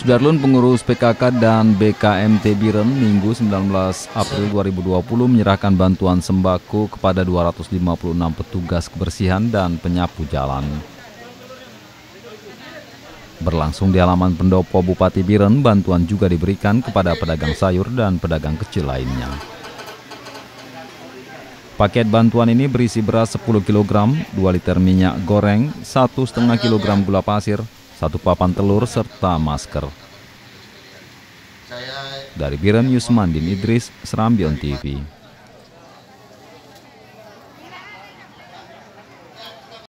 Sudarlun pengurus PKK dan BKMT Biren Minggu 19 April 2020 menyerahkan bantuan sembako kepada 256 petugas kebersihan dan penyapu jalan. Berlangsung di halaman pendopo Bupati Biren, bantuan juga diberikan kepada pedagang sayur dan pedagang kecil lainnya. Paket bantuan ini berisi beras 10 kg, 2 liter minyak goreng, 1,5 kg gula pasir, satu papan telur, serta masker. Dari Biren Yusmandin Idris, Serambion TV.